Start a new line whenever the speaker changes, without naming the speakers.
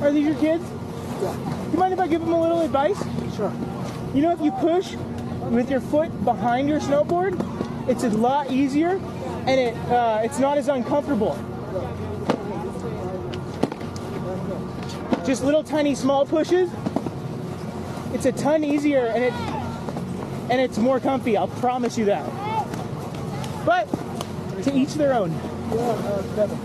Are these your kids?
Yeah.
You mind if I give them a little advice?
Sure.
You know, if you push with your foot behind your snowboard, it's a lot easier and it uh, it's not as uncomfortable. Just little tiny small pushes. It's a ton easier and it and it's more comfy. I'll promise you that. But to each their own.
Uh,